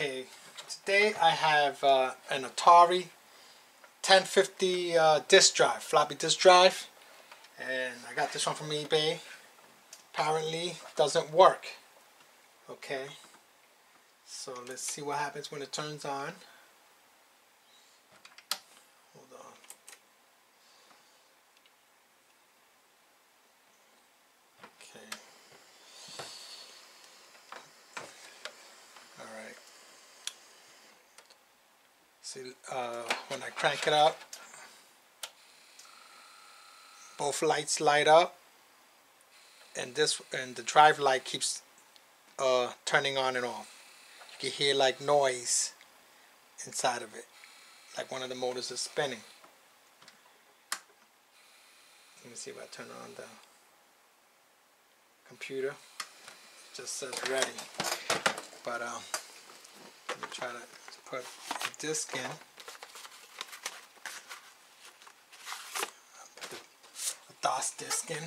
Okay, today I have uh, an Atari 1050 uh, disk drive, floppy disk drive, and I got this one from eBay. Apparently, doesn't work. Okay, so let's see what happens when it turns on. Hold on. Okay. All right. See, uh, when I crank it up, both lights light up, and this and the drive light keeps uh, turning on and off. You can hear like noise inside of it, like one of the motors is spinning. Let me see if I turn on the computer. It just says ready. But um, let me try to put a disc in. Put the, the DOS disc in.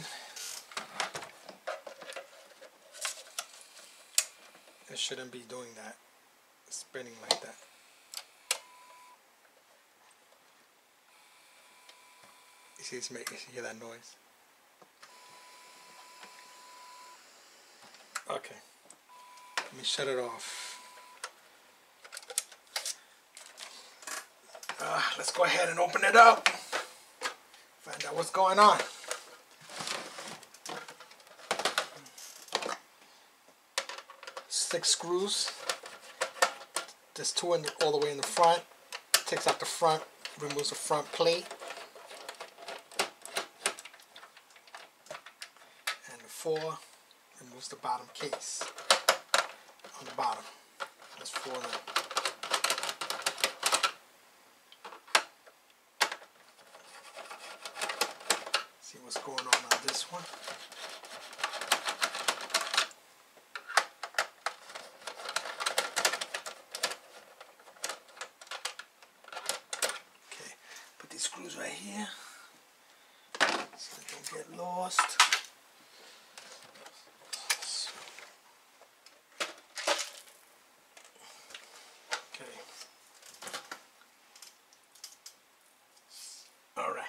It shouldn't be doing that, spinning like that. You see, it's making, you hear that noise? Okay. Let me shut it off. Uh, let's go ahead and open it up. Find out what's going on. Six screws. There's two in the, all the way in the front. Takes out the front, removes the front plate. And the four removes the bottom case on the bottom. That's four of what's going on on this one. Okay, put these screws right here so they don't get lost. Okay. All right.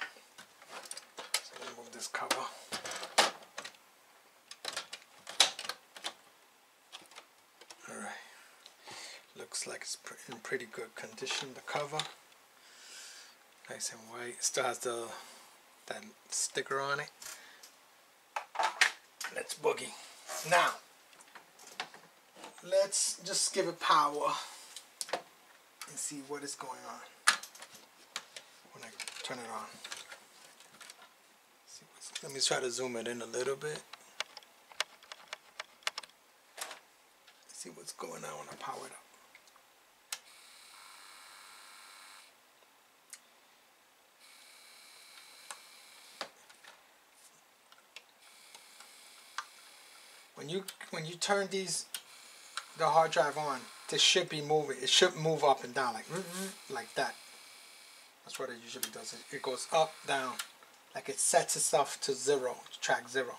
So remove this cover. All right. Looks like it's in pretty good condition. The cover, nice and white. Still has the that sticker on it. Let's boogie. Now, let's just give it power and see what is going on when I turn it on. Let me try to zoom it in a little bit. See what's going on when I power it up. When you when you turn these the hard drive on, this should be moving. It should move up and down like mm-hmm, like that. That's what it usually does. It, it goes up, down, like it sets itself to zero, track zero.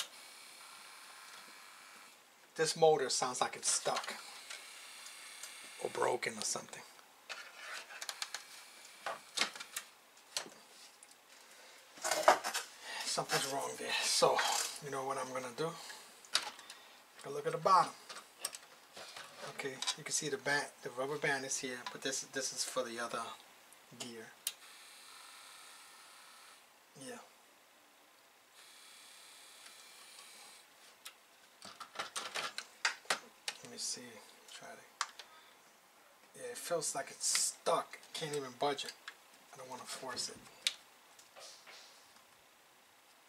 This motor sounds like it's stuck or broken or something. Something's wrong there. So, you know what I'm gonna do? Look at the bottom. Okay, you can see the band, the rubber band is here, but this this is for the other gear. Yeah. Let me see. Try to. Yeah, it feels like it's stuck. Can't even budge it. I don't want to force it.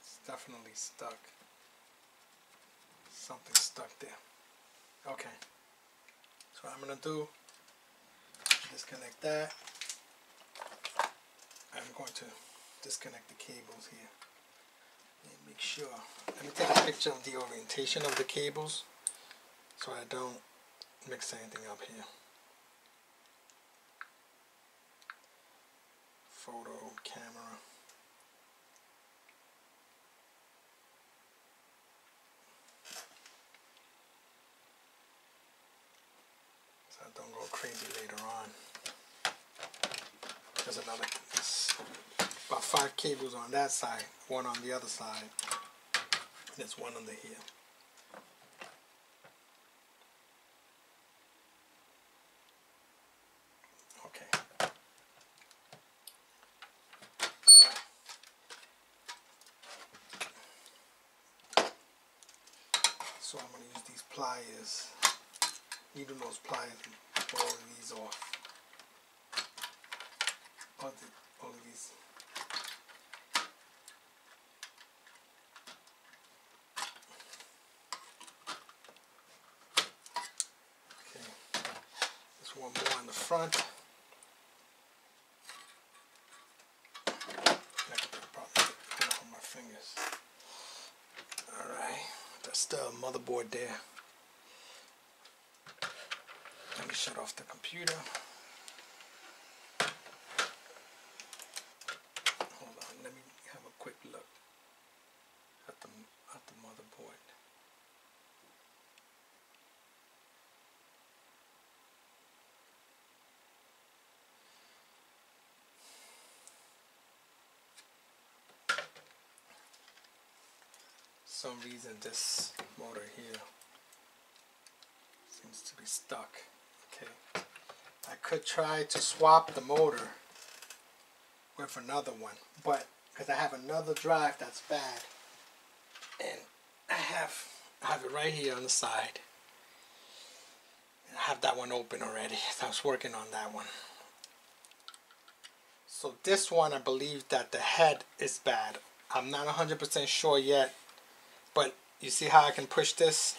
It's definitely stuck. Something stuck there. Okay. So I'm gonna do, disconnect that. I'm going to disconnect the cables here. And make sure. Let me take a picture of the orientation of the cables so I don't mix anything up here. Photo camera. So I don't go crazy There's another, about five cables on that side, one on the other side. And there's one under here. Okay. So I'm going to use these pliers, needle nose pliers, and of these off. The, all these. Okay, there's one more on the front. The motherboard there. Let me shut off the computer. Hold on, let me have a quick look at the at the motherboard. Some reason this motor here seems to be stuck. Okay, I could try to swap the motor with another one, but because I have another drive that's bad, and I have I have it right here on the side. I have that one open already. I was working on that one. So this one, I believe that the head is bad. I'm not 100% sure yet, you see how I can push this?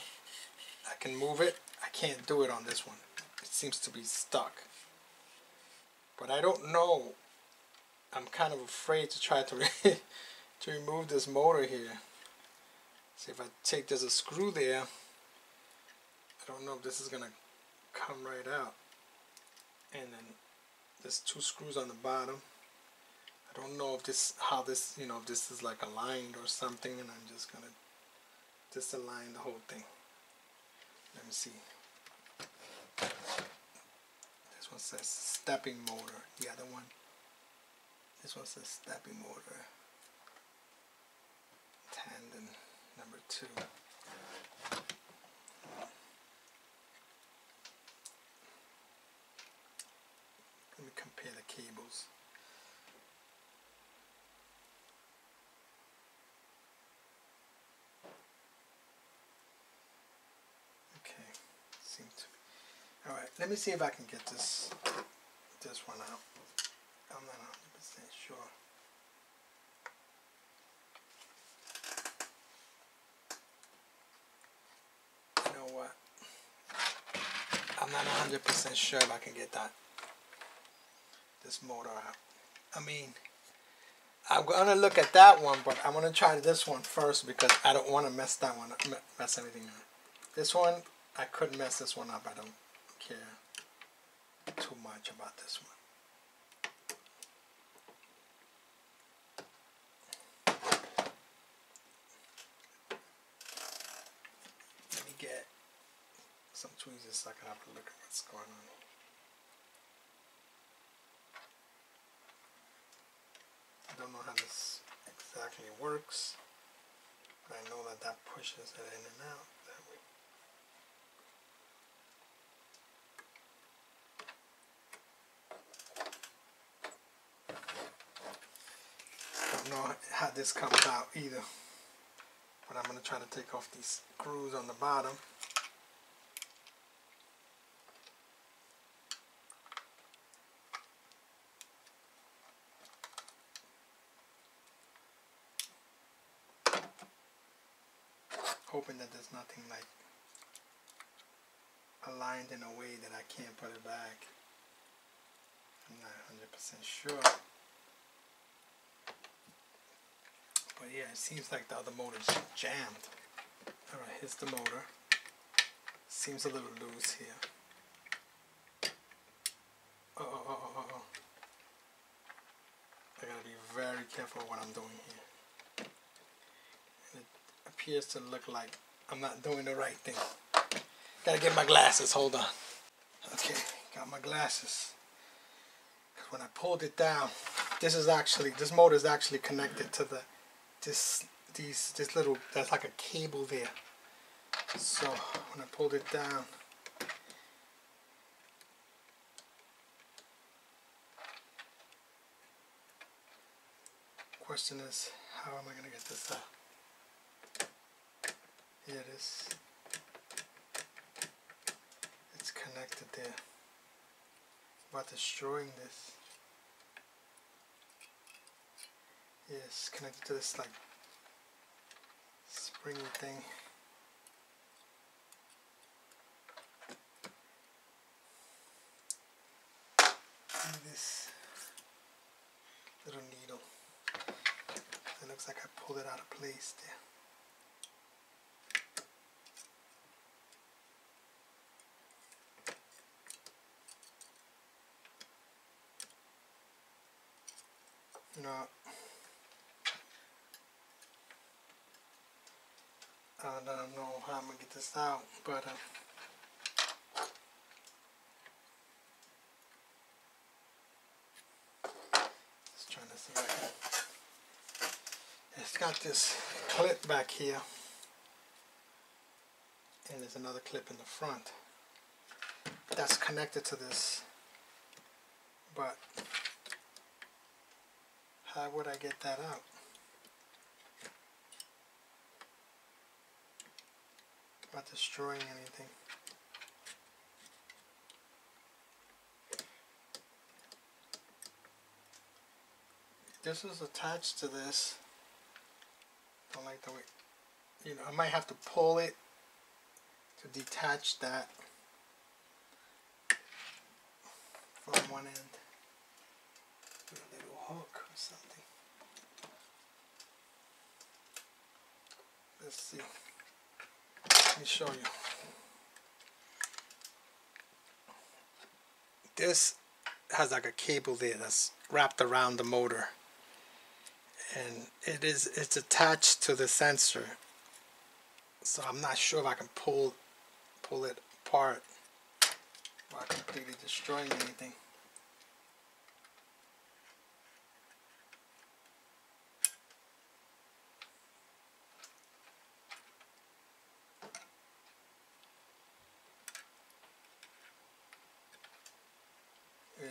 I can move it. I can't do it on this one. It seems to be stuck. But I don't know. I'm kind of afraid to try to, re to remove this motor here. See if I take there's a screw there. I don't know if this is gonna come right out. And then there's two screws on the bottom. I don't know if this how this you know if this is like aligned or something and I'm just gonna disalign the whole thing. Let me see. This one says stepping motor. The other one. This one says stepping motor. Tandon number two. Let me compare the cables. Okay, seem to be. All right, let me see if I can get this this one out. I'm not 100% sure. You know what? I'm not 100% sure if I can get that this motor out. I mean, I'm gonna look at that one, but I'm gonna try this one first because I don't want to mess that one mess anything up. This one, I couldn't mess this one up. I don't care too much about this one. Let me get some tweezers so I can have a look at what's going on. I don't know how this exactly works, but I know that that pushes it in and out that way. Don't know how this comes out either, but I'm gonna try to take off these screws on the bottom. hoping that there's nothing like aligned in a way that I can't put it back. I'm not 100% sure. But yeah, it seems like the other motor's jammed. Alright, here's the motor. Seems a little loose here. Uh oh, oh, oh, oh. I gotta be very careful what I'm doing here It appears to look like I'm not doing the right thing. Gotta get my glasses, hold on. Okay, got my glasses. when I pulled it down, this is actually this motor is actually connected to the this these this little that's like a cable there. So when I pulled it down, question is how am I gonna get this out? Here it is. It's connected there. About destroying this. Yes, connected to this like springy thing. See this little needle. It looks like I pulled it out of place there. You I don't know how I'm gonna get this out, but uh, just trying to see. It's got this clip back here, and there's another clip in the front that's connected to this, but how would I get that out? Not destroying anything. This is attached to this. I like the way, you know, I might have to pull it to detach that from one end. With a little hook or something. Let's see. Let me show you. This has like a cable there that's wrapped around the motor. And it is it's attached to the sensor. So I'm not sure if I can pull pull it apart. Without completely destroying anything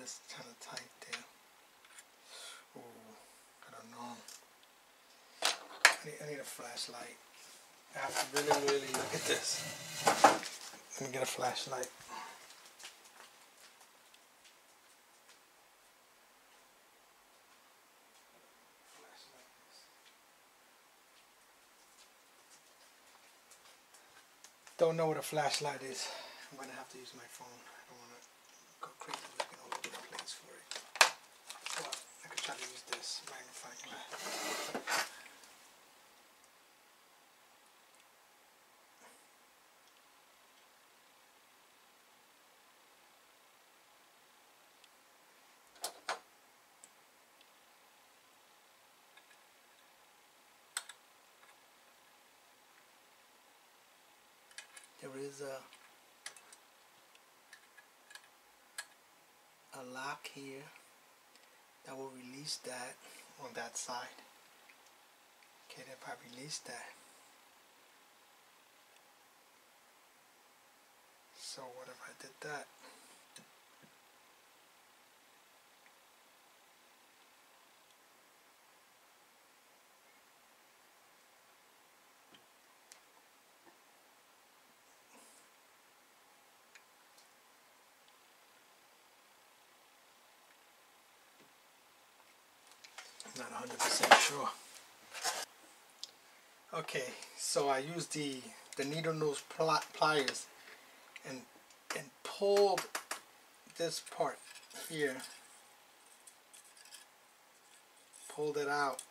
It's kind of tight there. Ooh, I don't know. I need, I need a flashlight. I have to really, really look at this. Let me get a flashlight. Don't know what a flashlight is. I'm gonna have to use my phone. I don't wanna go crazy looking all over the place for it. But I could try to use this magnifying glass. There is a a lock here that will release that on that side. Okay, if I release that. So what if I did that? Not 100% sure. Okay, so I used the the needle nose pli pliers and and pulled this part here, pulled it out,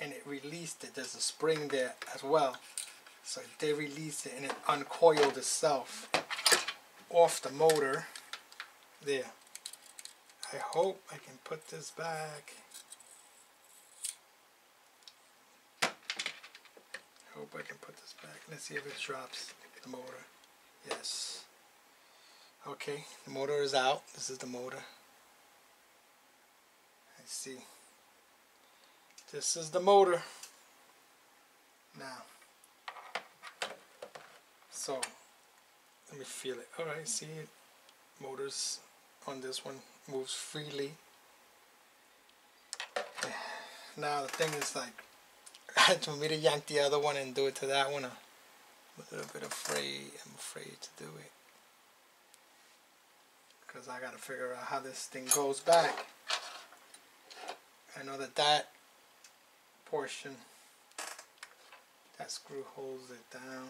and it released it. There's a spring there as well, so they released it and it uncoiled itself off the motor. There. I hope I can put this back. Hope I can put this back. Let's see if it drops the motor. Yes. Okay, the motor is out. This is the motor. I see. This is the motor. Now. So, let me feel it. Alright, see it? Motors on this one moves freely. Now the thing is like, for me to yank the other one and do it to that one, I'm a little bit afraid. I'm afraid to do it. Because I gotta figure out how this thing goes back. I know that that portion, that screw holds it down.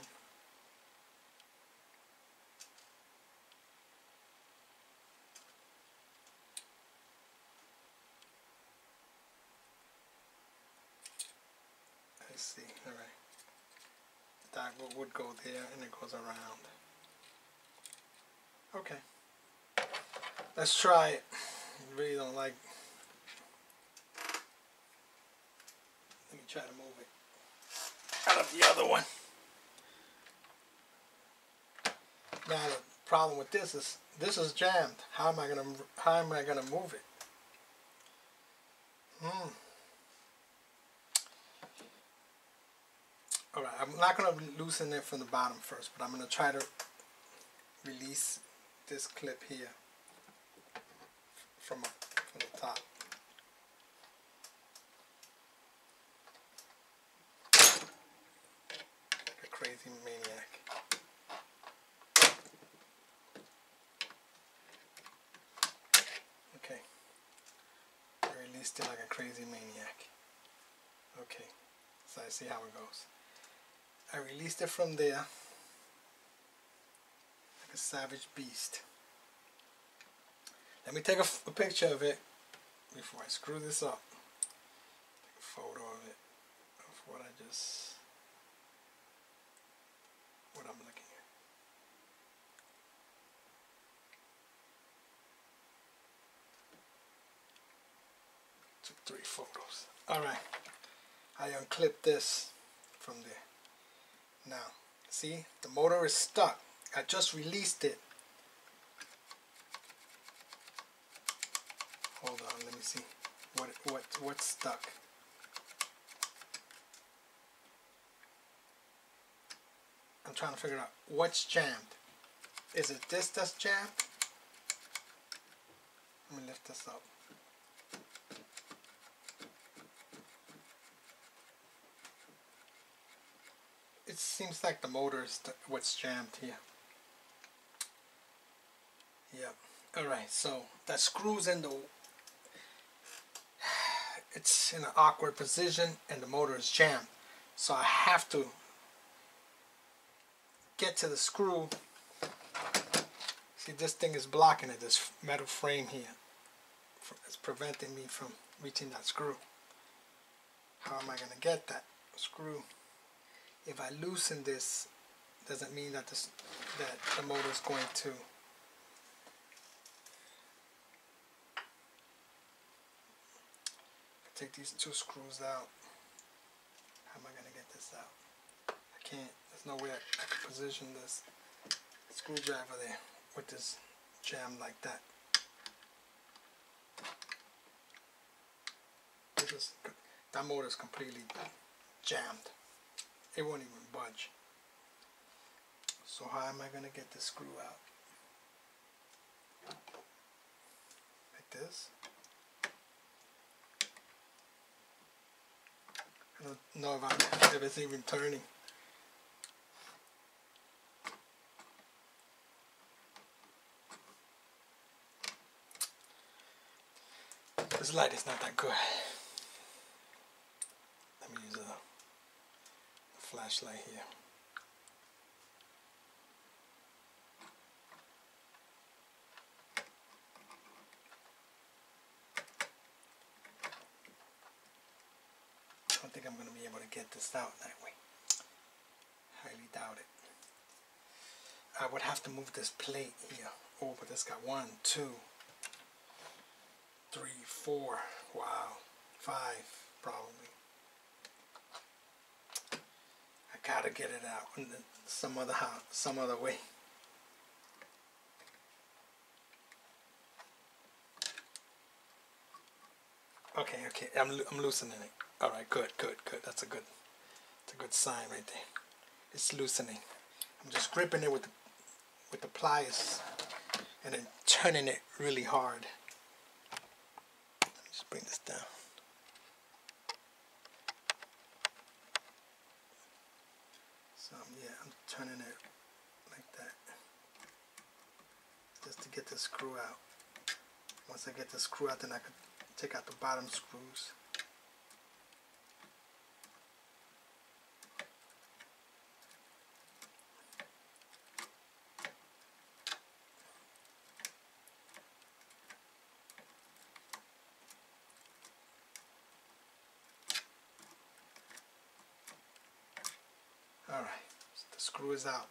I see, alright. That would- go there and it goes around. Okay. Let's try it. Really don't like. Let me try to move it out of the other one. Now the problem with this is this is jammed. How am I gonna how am I gonna move it? Hmm. All right, I'm not gonna loosen it from the bottom first, but I'm gonna try to release this clip here from from the top. Like a crazy maniac. Okay. I released it like a crazy maniac. Okay. So I see how it goes. I released it from there like a savage beast. Let me take a picture of it before I screw this up. Take a photo of it, of what I just, what I'm looking at. Took three photos. Alright, I unclipped this from there. Now, see, the motor is stuck. I just released it. Hold on, let me see. What what what's stuck? I'm trying to figure out what's jammed. Is it this that's jammed? Let me lift this up. It seems like the motor is what's jammed here. Yep. Alright, so that screws in the it's in an awkward position and the motor is jammed. So I have to get to the screw. See this thing is blocking it, this metal frame here. It's preventing me from reaching that screw. How am I going to get that screw? If I loosen this, doesn't mean that this that the motor is going to take these two screws out. How am I going to get this out? I can't. There's no way I, I can position this screwdriver there with this jam like that. This is, that motor is completely jammed. It won't even budge. So how am I going to get the screw out? Like this. I don't know if, I'm, if it's even turning. This light is not that good. Let me use a flashlight here. I don't think I'm going to be able to get this out that way. Highly doubt it. I would have to move this plate here. Oh, but it's got one, two, three, four. Wow. Five, probably. I gotta get it out in some other how, some other way. Okay, okay. I'm, I'm loosening it. All right, good, good, good. That's a good, that's a good sign right there. It's loosening. I'm just gripping it with the, with the pliers and then turning it really hard. Let me just bring this down. So yeah, I'm turning it like that just to get the screw out. Once I get the screw out, then I can take out the bottom screws. Alright, is out.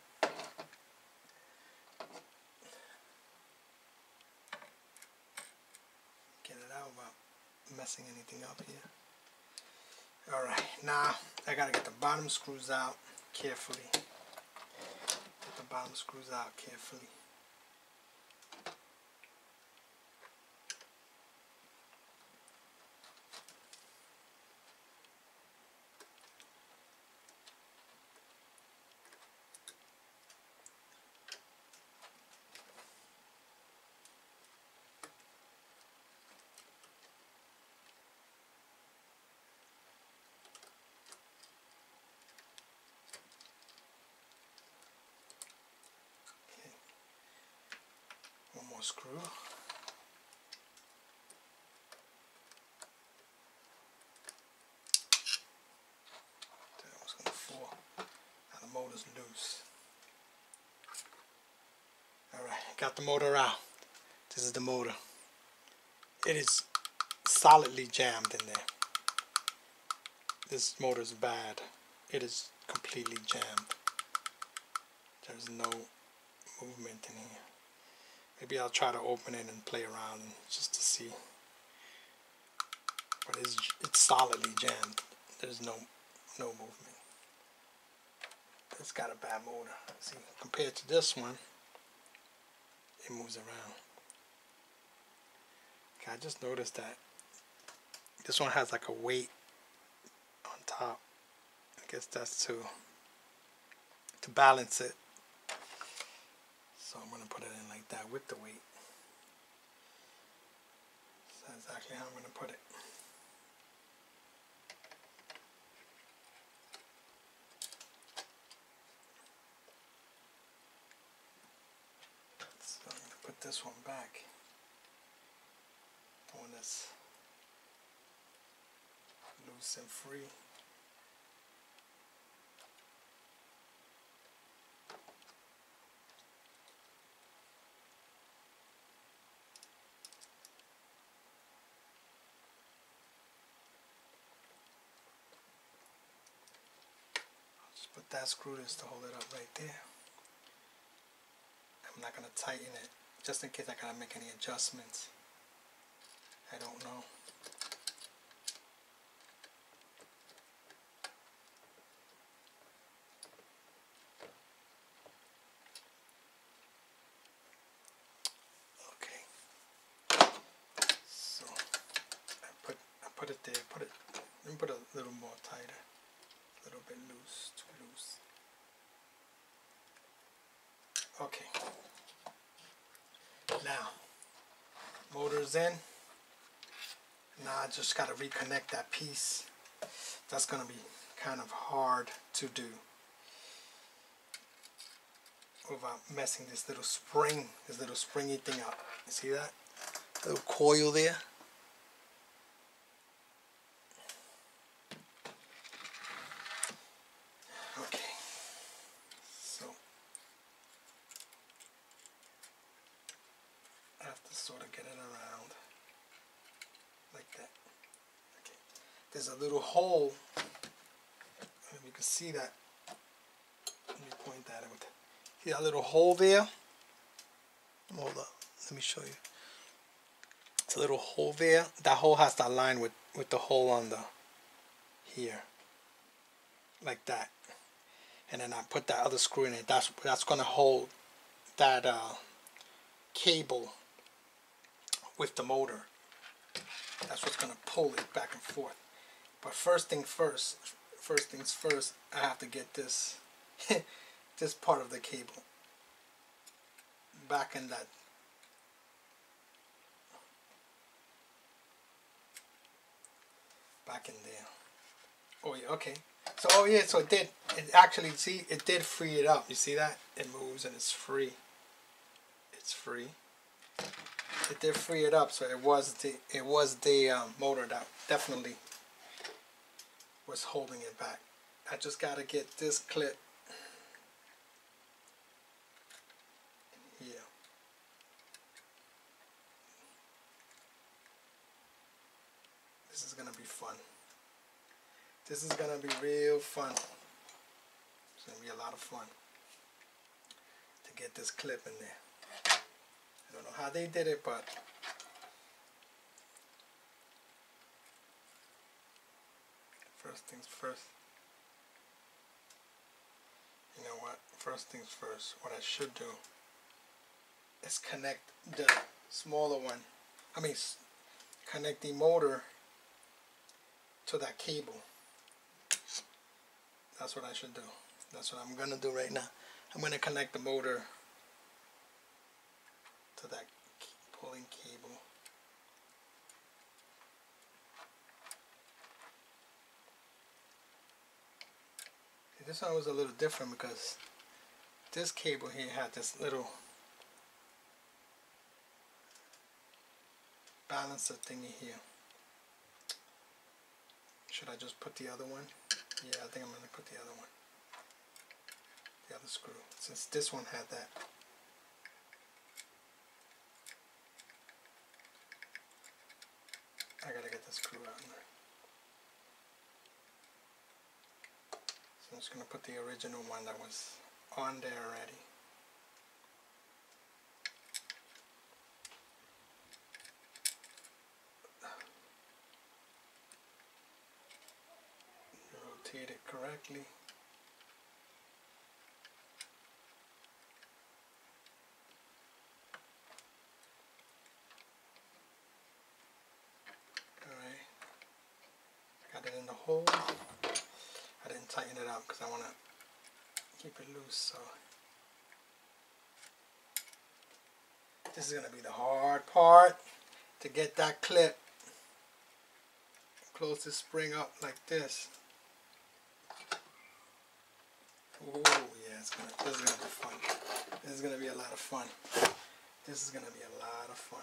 Get it out without messing anything up here. Alright, now I gotta get the bottom screws out carefully. Get the bottom screws out carefully. Okay. One more screw. That was gonna fall. Now the motor's loose. Alright, got the motor out. This is the motor. It is solidly jammed in there. This motor is bad. It is completely jammed. There's no movement in here. Maybe I'll try to open it and play around just to see. But it's it's solidly jammed. There's no no movement. It's got a bad motor. See, compared to this one, it moves around. Okay, I just noticed that this one has like a weight on top. I guess that's to to balance it. So I'm going to put it in like that with the weight. So that's exactly how I'm going to put it. So I'm going to put this one back. The one that's loose and free. Put that screw just to hold it up right there. I'm not going to tighten it just in case I gotta make any adjustments. I don't know. Okay. So I put I put it there. Put it. Let me put it a little more tighter. A little bit loose. Too loose. Okay. Now, in. Now I just got to reconnect that piece. That's going to be kind of hard to do without messing this little spring, this little springy thing up. You see that? Little coil there. Okay. So I have to sort of get it around like that. Okay. There's a little hole. If you can see that. Let me point that out. See that little hole there? Hold up. Let me show you. It's a little hole there. That hole has to align with, with the hole on the here. Like that. And then I put that other screw in it. That's that's gonna hold that uh, cable with the motor. That's what's gonna pull it back and forth. But first thing first, first things first, I have to get this, this part of the cable back in that back in there. Oh yeah, okay. So oh yeah, so it did. It actually see it did free it up. You see that? It moves and it's free. It's free. It did free it up, so it was the it was the um, motor that definitely was holding it back. I just got to get this clip here. This is gonna be fun. This is gonna be real fun. It's gonna be a lot of fun to get this clip in there. I don't know how they did it, but first things first. You know what? First things first. What I should do is connect the smaller one. I mean, connect the motor to that cable. That's what I should do. That's what I'm gonna do right now. I'm gonna connect the motor to that pulling cable. This one was a little different because this cable here had this little balancer thingy here. Should I just put the other one? Yeah, I think I'm going to put the other one. The other screw. Since this one had that. I gotta get the screw out there. So I'm just gonna put the original one that was on there already. Rotate it correctly. Alright. Got it in the hole. I didn't tighten it up because I want to keep it loose. So this is going to be the hard part to get that clip. Close the spring up like this. Oh yeah, it's gonna, this is going to be fun. This is to be a lot of fun. This is going to be a lot of fun.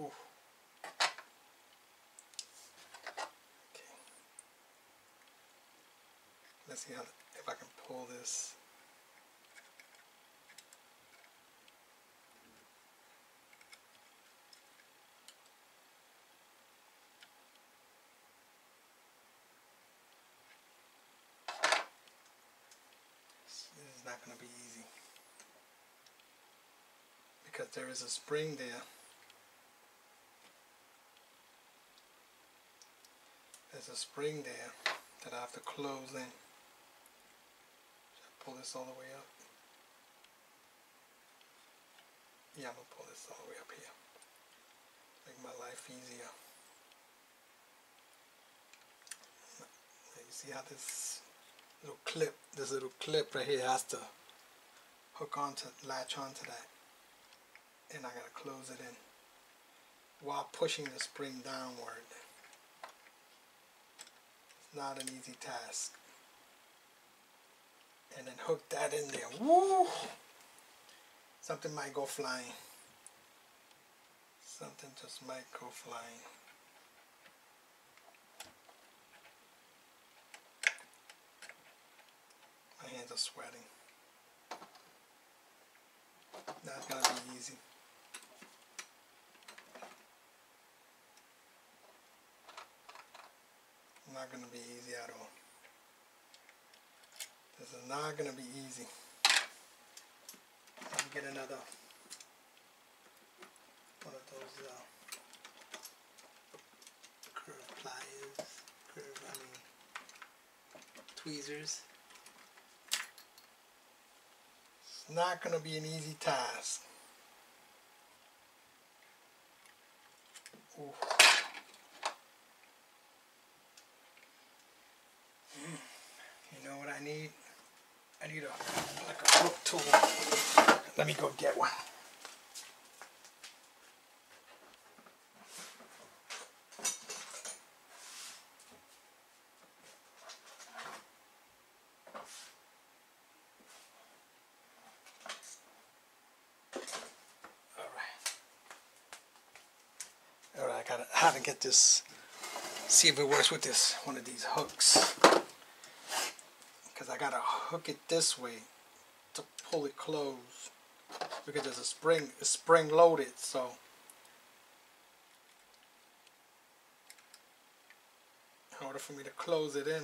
Ooh. Okay. Let's see how if I can pull this. This is not going to be easy because there is a spring there. There's a spring there that I have to close in. Should I pull this all the way up? Yeah, I'm gonna pull this all the way up here. Make my life easier. You see how this little clip, this little clip right here has to hook onto, latch onto that. And I gotta close it in while pushing the spring downward It's not an easy task. And then hook that in there. Woo! Something might go flying. Something just might go flying. Hands are sweating. Not gonna be easy. not going to be easy at all. This is not going to be easy. Let me get another one of those uh, curved pliers, curved, I mean, tweezers. It's not going to be an easy task. Ooh. Mm. You know what I need? I need a like a hook tool. Let me go get one. Alright, I gotta how to get this see if it works with this one of these hooks. Because I gotta hook it this way to pull it closed. Because there's a spring spring loaded so in order for me to close it in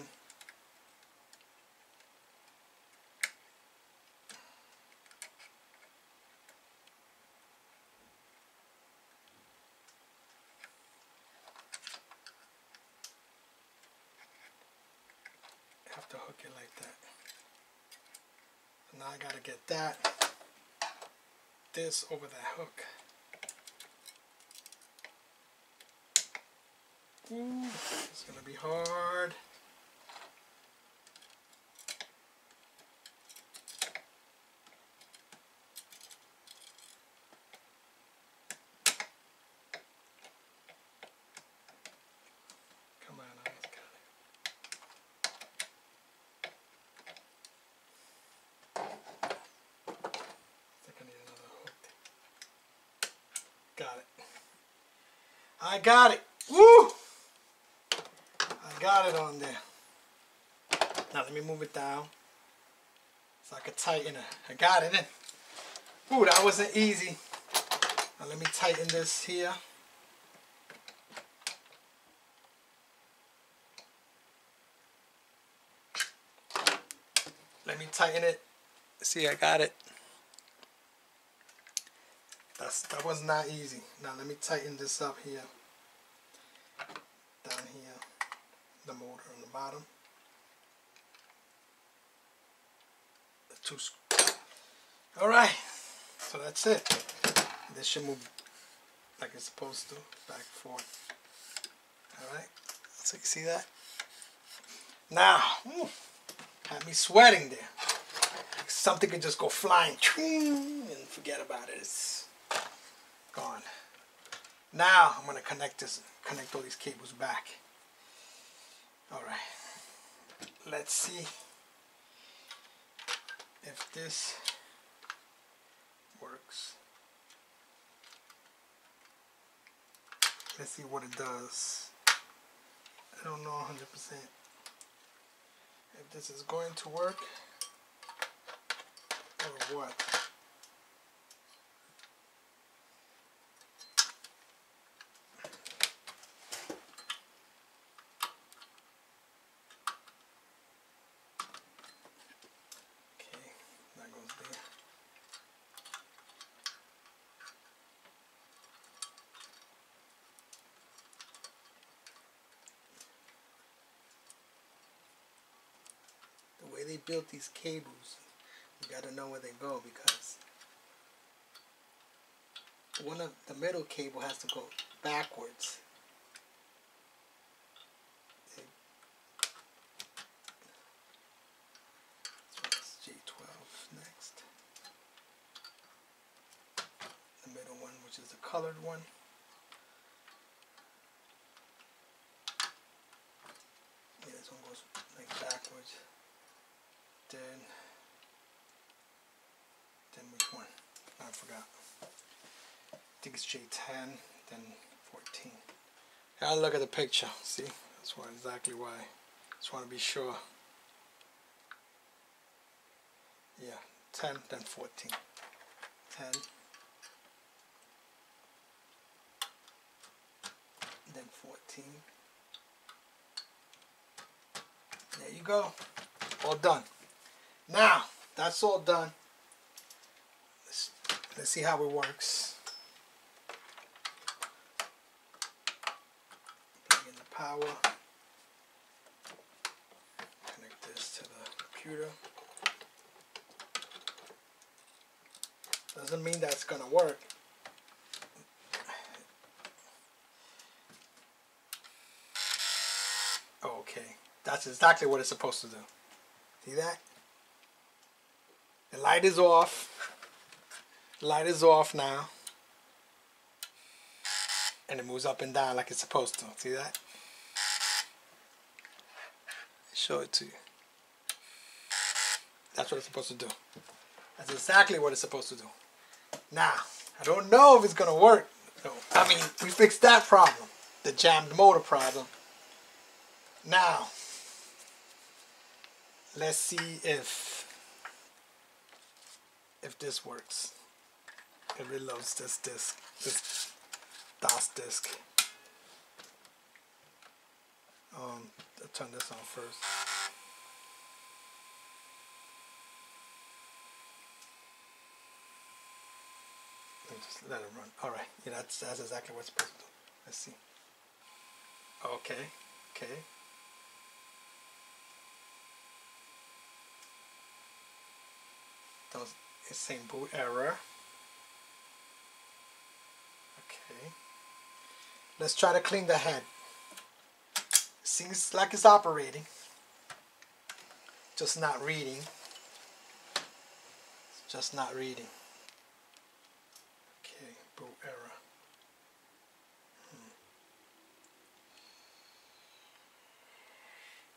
have to hook it like that. So now I gotta get that, this over that hook. Ooh, it's gonna be hard. Come on, I got it. I think I need another hook. Got it. I got it. Woo! I got it on there. Now let me move it down so I can tighten it. I got it in. Ooh, that wasn't easy. Now let me tighten this here. Let me tighten it. See, I got it. That's that was not easy. Now let me tighten this up here. Down here, the motor on the bottom. Two. All right. So that's it. This should move like it's supposed to, back and forth. All right. So you see that? Now, whew, had me sweating there something could just go flying and forget about it. It's gone. Now I'm gonna connect this, connect all these cables back. All right. Let's see if this works. Let's see what it does. I don't know 100% if this is going to work or what. Okay, that goes there. The way they built these cables, you gotta know where they go because one of the middle cable has to go backwards. J12 next. The middle one, which is the colored one. Yeah, this one goes like backwards. Then then which one? I forgot. I think it's J10, then 14. Now look at the picture. See, that's why exactly why. Just want to be sure. Yeah, 10, then 14. 10. Then 14. There you go. All done. Now, that's all done. Let's, let's see how it works. Bring in the power. Connect this to the computer. Doesn't mean that's going to work. Okay, that's exactly what it's supposed to do. See that? Light is off. Light is off now. And it moves up and down like it's supposed to. See that? Show it to you. That's what it's supposed to do. That's exactly what it's supposed to do. Now, I don't know if it's going to work. No. I mean, we fixed that problem. The jammed motor problem. Now, let's see if if this works. It reloads this disk, this DOS disk. Um, I'll turn this on first. Let just let it run. All right, yeah, that's that's exactly what's supposed to do. Let's see. Okay, okay. Those saying boot error. Okay. Let's try to clean the head. Seems like it's operating. Just not reading. It's just not reading. Okay, boot error. Hmm.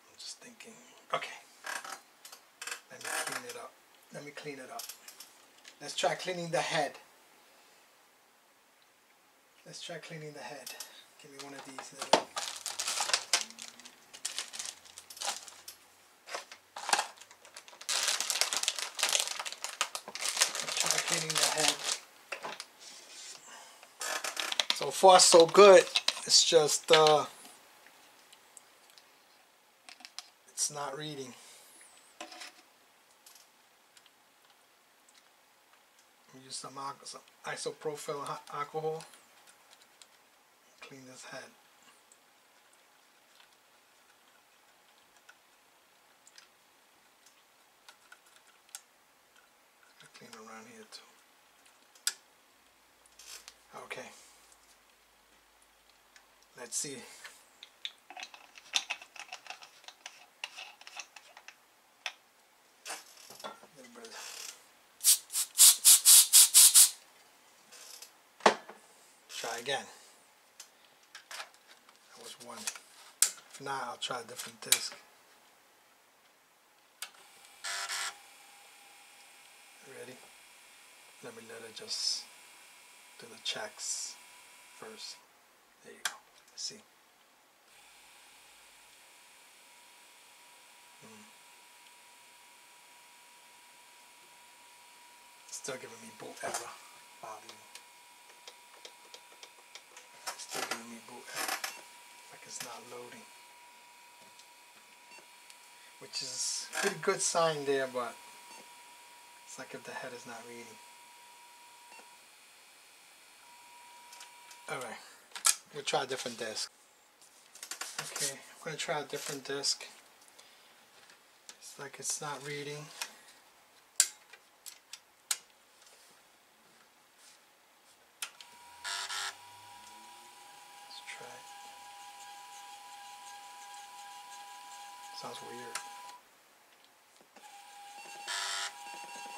I'm just thinking. Okay. Let me clean it up. Let me clean it up. Let's try cleaning the head. Let's try cleaning the head. Give me one of these. Little. Let's try cleaning the head. So far, so good. It's just, uh, it's not reading. use some, some isopropyl alcohol. Clean this head. Clean around here too. Okay. Let's see. Try again. That was one. Not, I'll try a different disc. Ready? Let me let it just do the checks first. There you go. Let's see. Hmm. Still giving me boot error volume. Still giving me boot error. Like not loading. Which is a pretty good sign there, but it's like if the head is not reading. Alright, we'll try a different disc. Okay, I'm to try a different disc. It's like it's not reading. Let's try it. Sounds weird.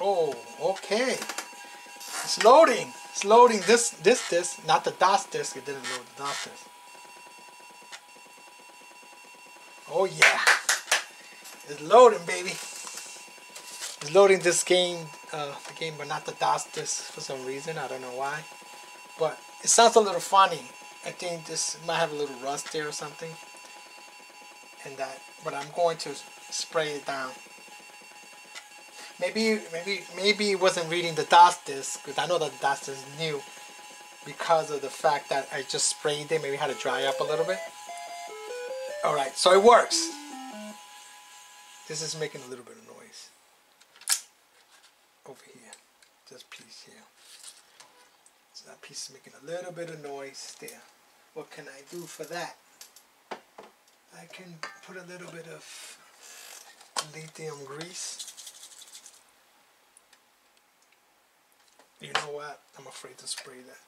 Oh, okay. It's loading. It's loading this this disk, not the DOS disk. It didn't load the DOS disk. Oh yeah, it's loading, baby. It's loading this game, uh, the game, but not the DOS disk for some reason. I don't know why, but it sounds a little funny. I think this might have a little rust there or something, and that. But I'm going to spray it down. Maybe, maybe, maybe it wasn't reading the DOS disk because I know that the DOS is new because of the fact that I just sprayed it. Maybe had to dry up a little bit. All right, so it works. This is making a little bit of noise over here. This piece here. So that piece is making a little bit of noise there. What can I do for that? I can put a little bit of lithium grease. You know what? I'm afraid to spray that.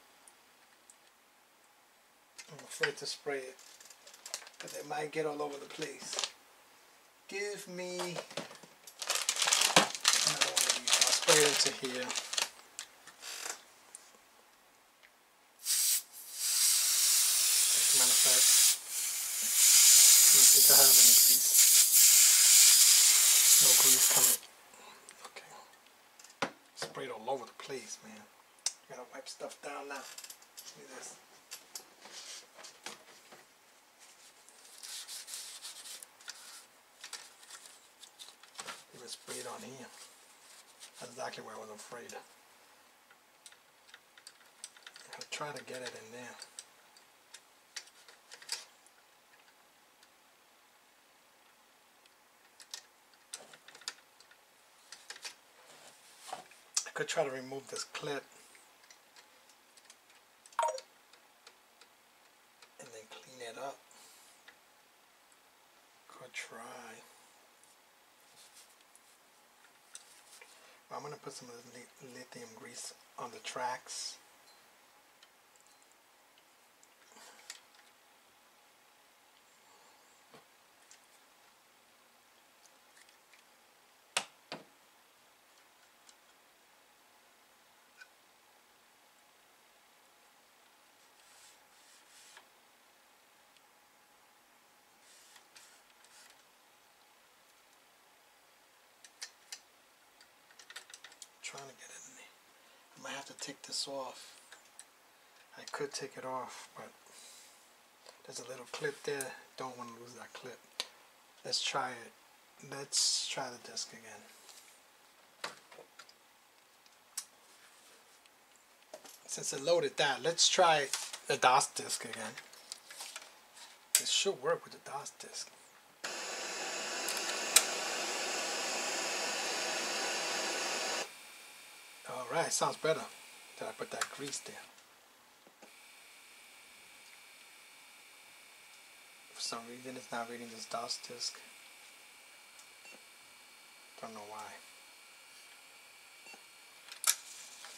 I'm afraid to spray it. because it might get all over the place. Give me. I'll spray it into here. Matter of fact, me see if I have any grease. No grease coming. Okay. Sprayed place, man. Gotta wipe stuff down now. See this. Even sprayed on here. That's exactly where I was afraid. I'll try to get it in there. Could try to remove this clip and then clean it up. Could try. I'm gonna put some of this lithium grease on the tracks. trying to get it in there. I might have to take this off. I could take it off, but there's a little clip there. Don't want to lose that clip. Let's try it. Let's try the disc again. Since it loaded that, let's try the DOS disc again. It should work with the DOS disc. Alright, it sounds better. Did I put that grease there? For some reason it's not reading this DOS disk. Don't know why.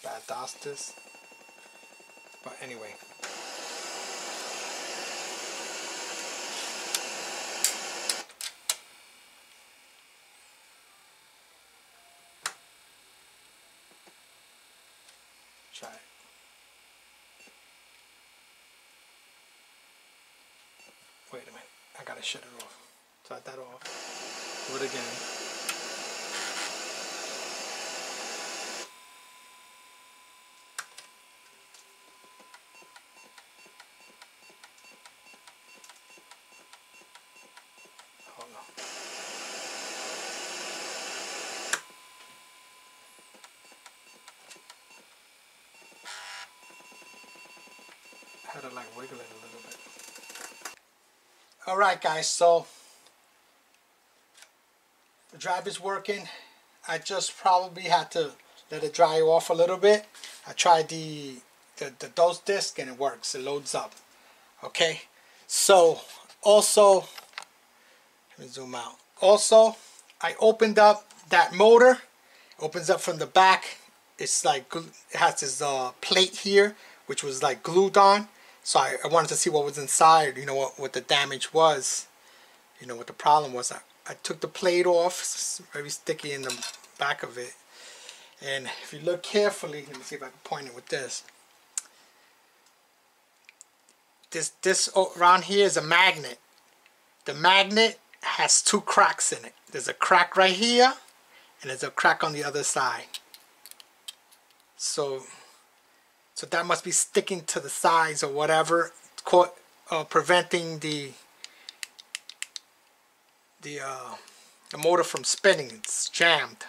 Bad DOS disk. But anyway. Wait a minute. I gotta shut it off. Shut that off. Do it again. Hold on. I had to like wiggle it a little bit. Alright guys, so the drive is working. I just probably had to let it dry off a little bit. I tried the the, the DOS disk and it works. It loads up. Okay. So also let me zoom out. Also, I opened up that motor. Opens up from the back. It's like it has this uh, plate here, which was like glued on. So I, I wanted to see what was inside. You know what what the damage was. You know what the problem was. I, I took the plate off. Very sticky in the back of it. And if you look carefully, let me see if I can point it with this. This this around here is a magnet. The magnet has two cracks in it. There's a crack right here, and there's a crack on the other side. So, so that must be sticking to the sides or whatever, uh, preventing the the uh, the motor from spinning. It's jammed.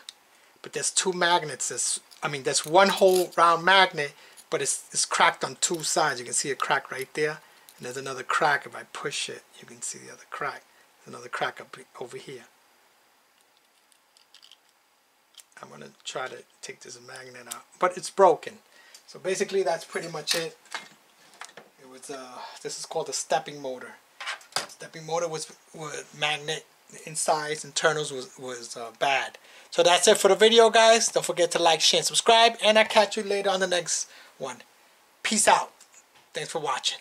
But there's two magnets. There's, I mean, there's one whole round magnet, but it's it's cracked on two sides. You can see a crack right there, and there's another crack. If I push it, you can see the other crack. There's another crack up over here. I'm gonna try to take this magnet out, but it's broken. So basically, that's pretty much it. It was uh, this is called a stepping motor. Stepping motor was was magnet insides internals was was uh, bad. So that's it for the video, guys. Don't forget to like, share, and subscribe, and I'll catch you later on the next one. Peace out. Thanks for watching.